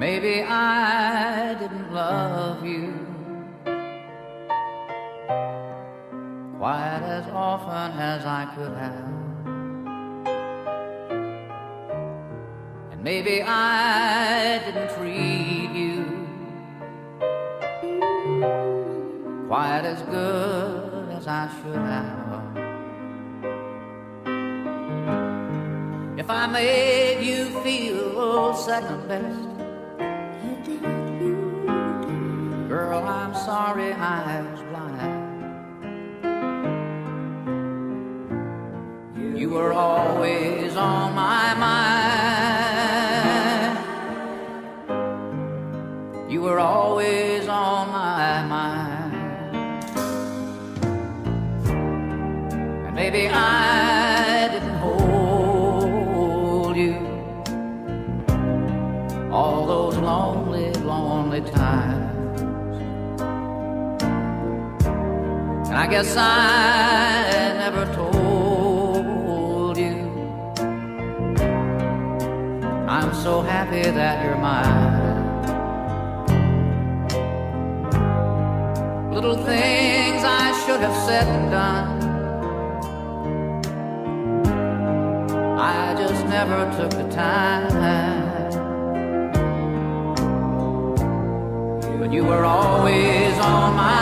Maybe I didn't love you quite as often as I could have. And maybe I didn't treat you quite as good as I should have. If I made you feel second best Girl, I'm sorry I was blind. You were always on my maybe I didn't hold you all those lonely, lonely times. And I guess I never told you I'm so happy that you're mine. Little things I should have said and done. Never took the time. But you were always on my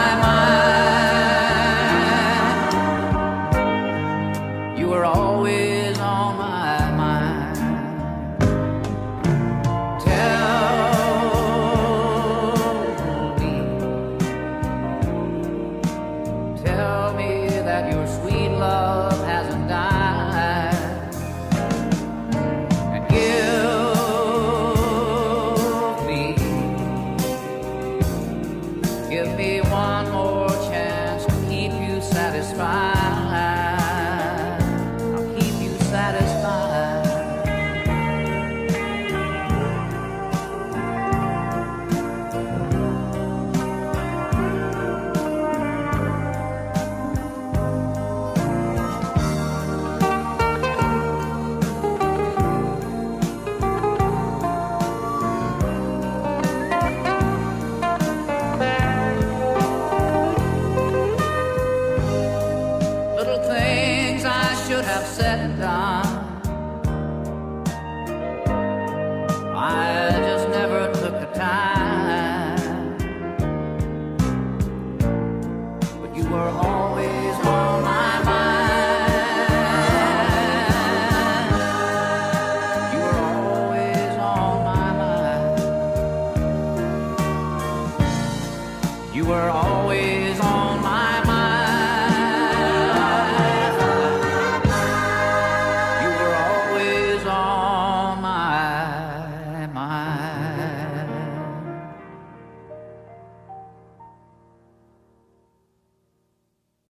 give me one more said and done. I just never took the time. But you were always on my mind. You were always on my mind. You were always.